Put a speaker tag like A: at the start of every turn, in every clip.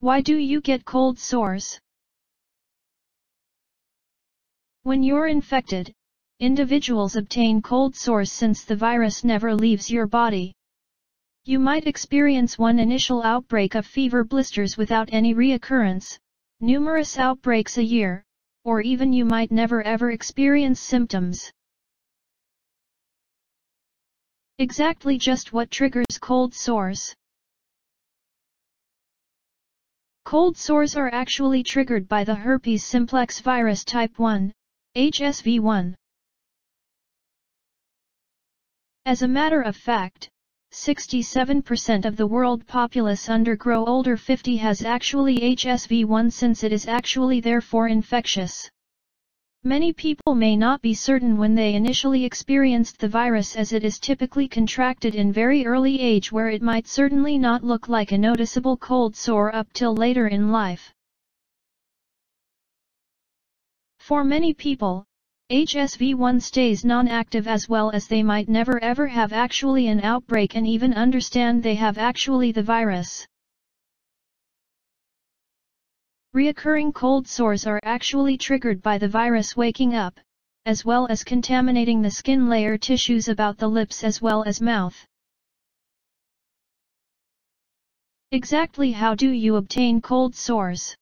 A: Why do you get cold sores? When you're infected, individuals obtain cold sores since the virus never leaves your body. You might experience one initial outbreak of fever blisters without any reoccurrence, numerous outbreaks a year, or even you might never ever experience symptoms. Exactly just what triggers cold sores? Cold sores are actually triggered by the herpes simplex virus type 1, HSV1. As a matter of fact, 67% of the world populace under older 50 has actually HSV1 since it is actually therefore infectious. Many people may not be certain when they initially experienced the virus as it is typically contracted in very early age where it might certainly not look like a noticeable cold sore up till later in life. For many people, HSV1 stays non-active as well as they might never ever have actually an outbreak and even understand they have actually the virus. Reoccurring cold sores are actually triggered by the virus waking up, as well as contaminating the skin layer tissues about the lips as well as mouth. Exactly how do you obtain cold sores?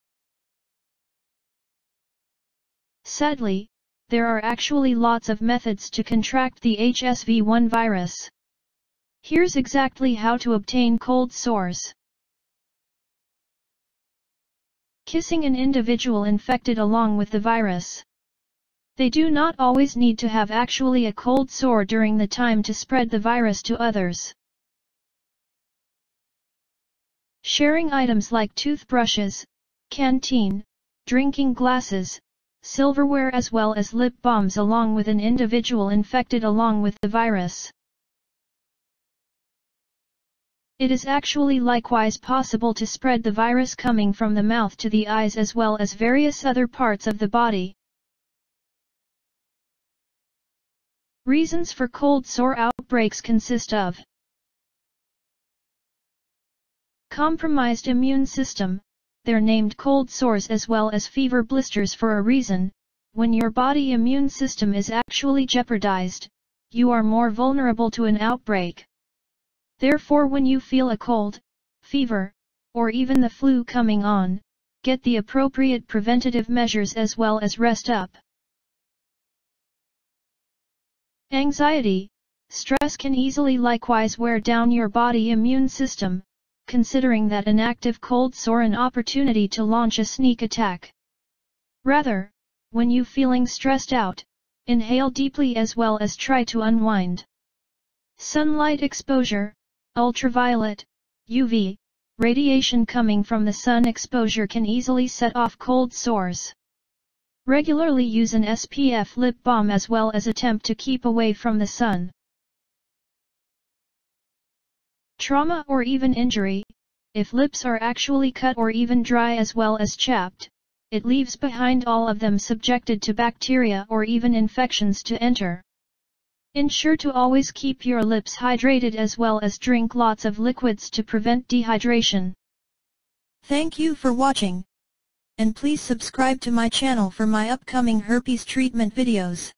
A: Sadly, there are actually lots of methods to contract the HSV1 virus. Here's exactly how to obtain cold sores. Kissing an individual infected along with the virus. They do not always need to have actually a cold sore during the time to spread the virus to others. Sharing items like toothbrushes, canteen, drinking glasses, silverware as well as lip balms along with an individual infected along with the virus. It is actually likewise possible to spread the virus coming from the mouth to the eyes as well as various other parts of the body. Reasons for cold sore outbreaks consist of Compromised immune system, they're named cold sores as well as fever blisters for a reason, when your body immune system is actually jeopardized, you are more vulnerable to an outbreak. Therefore when you feel a cold, fever, or even the flu coming on, get the appropriate preventative measures as well as rest up. Anxiety, stress can easily likewise wear down your body immune system, considering that an active cold sore an opportunity to launch a sneak attack. Rather, when you feeling stressed out, inhale deeply as well as try to unwind. Sunlight exposure, Ultraviolet, UV, radiation coming from the sun exposure can easily set off cold sores. Regularly use an SPF lip balm as well as attempt to keep away from the sun. Trauma or even injury, if lips are actually cut or even dry as well as chapped, it leaves behind all of them subjected to bacteria or even infections to enter. Ensure to always keep your lips hydrated as well as drink lots of liquids to prevent dehydration. Thank you for watching. And please subscribe to my channel for my upcoming herpes treatment videos.